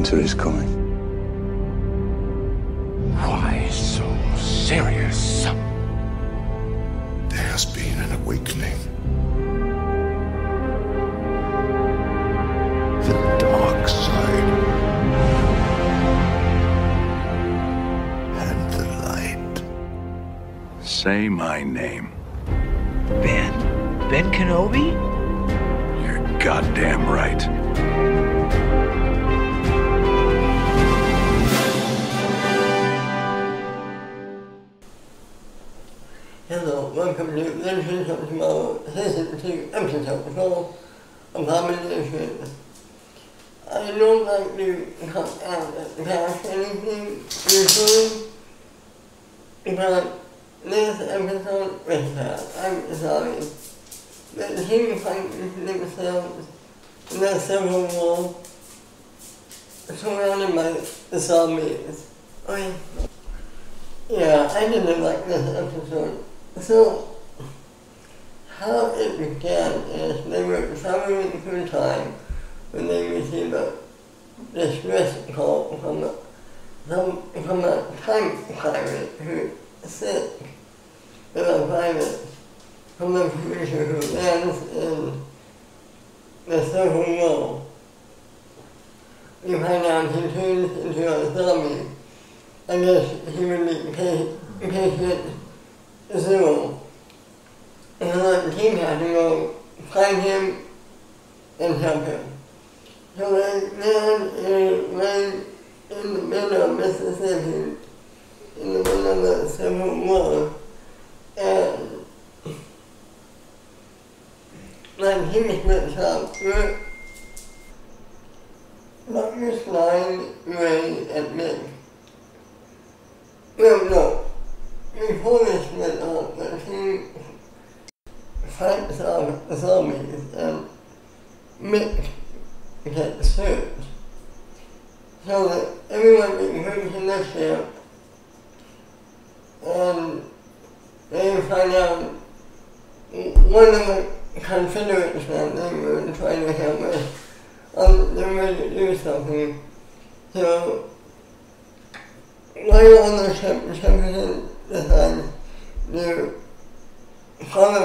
winter is coming. Why so serious? There has been an awakening. The dark side. And the light. Say my name. Ben? Ben Kenobi? You're goddamn right. Welcome to Legends of Tomorrow, season 2, episode 4, Abomination. I don't like to come out and pass anything usually, but this episode was bad. I'm sorry. The team fights themselves in the civil war surrounded by the zombies. Oh, I, yeah, I didn't like this episode. So, how it began is they were traveling through time when they received a distress call from a, from, from a time pirate who sick with a virus from a future who lands in the Civil War. We find out he turns into a zombie. I guess he would be pa- patient zero. And then the team had to go find him and help him. So they land in, uh, right in the middle of Mississippi, in the middle of the Civil War, and like he was with some Dr. Stein, and Mick. Well, no, before this went on, the team off zombies and Mick gets hurt. So that everyone in the camp and they find out one of the Confederates that they were trying to help us, um, they're ready to do something. So while on the ship, Jefferson decides to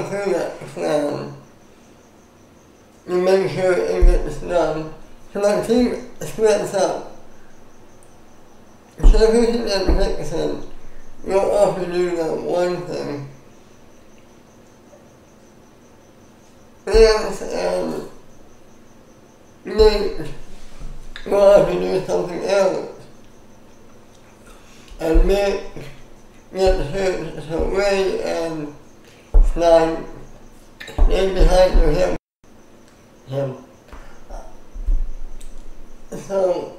through that plan to make sure it gets done. So the team splits up. Jefferson and go off to do that one thing. Lance and go off to do something else. And Mick gets hurt, Ray and um, Slime stay behind to help him. So,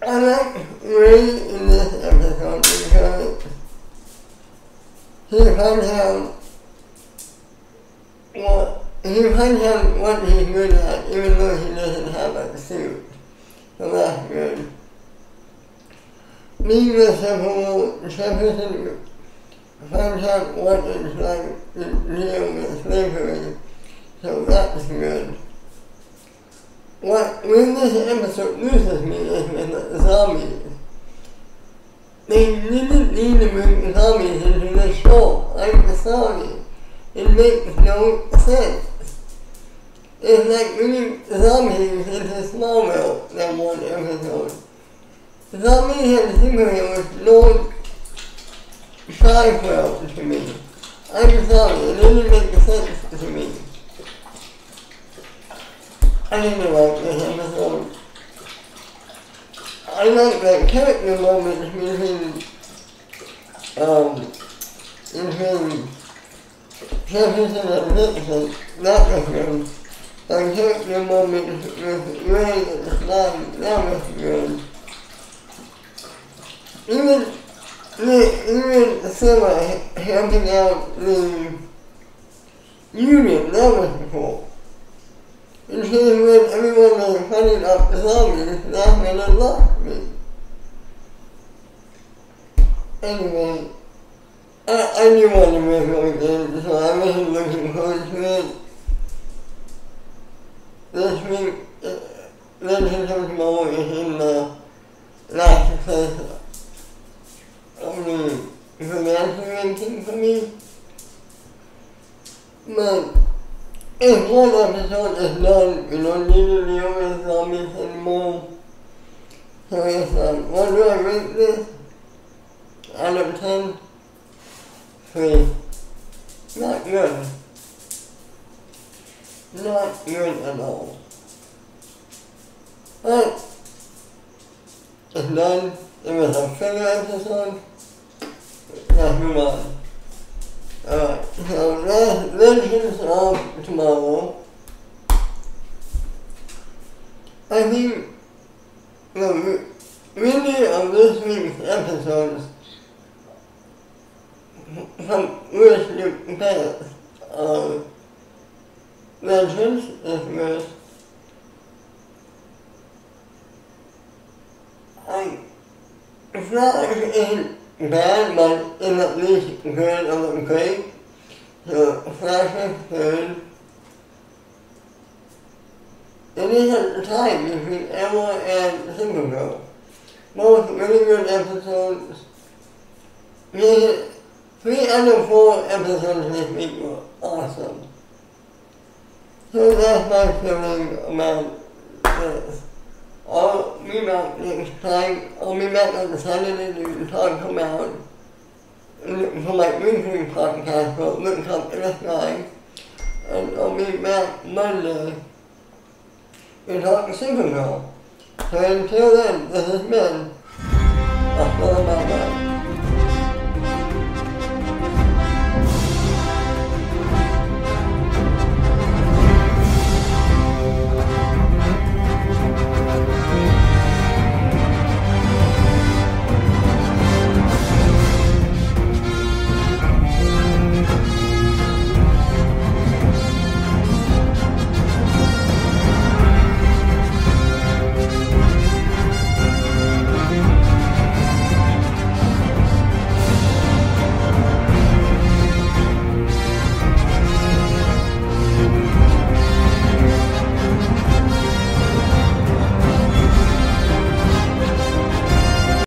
I like Ray in this episode because he finds out what he finds out what he's good at even though he doesn't have a suit. So that's good. Being a civil Jefferson out what it's like to deal with slavery, so that's good. What when this episode loses me is with the zombies. They didn't need to bring zombies into the show. like the sorry. It makes no sense. It's like bringing zombies into Smallville that one episode. Zombies and superheroes don't well to me. I'm sorry, it doesn't make sense to me. I didn't like this episode. I like that character moment between, um, between Jefferson and Nixon, that was good. And character moment with Ray and Slime, that was good. Even, the, even Sara helping out the union, that. And she when everyone was fighting up the zombies, that made it lost me. Anyway, I, I knew what the movie again, so I wasn't looking forward to it. This week, uh, of Tomorrow is in the last place of the financial ranking for me. But if one episode is done, you don't need to deal with zombies anymore. So it's like, what do I rate this? Out of 10? 3. Not good. Not good at all. But, it's done. It was a filler episode. Let's move on. Alright, so Le- Legends of Tomorrow. I think the really of this week's episodes from really best uh, Legends is good. I, it's not it's bad, but it's at least good or great. So Flash is good. It is at the time between Emma and Supergirl. Both really good episodes. Three, three out of four episodes this week were awesome. So that's my feeling about this. I'll be back next time. I'll be back on the Saturday to talk about for my weekly podcast called Look Up in the Sky. And I'll be back Monday to talk Supergirl. So until then, this has been a Film About That.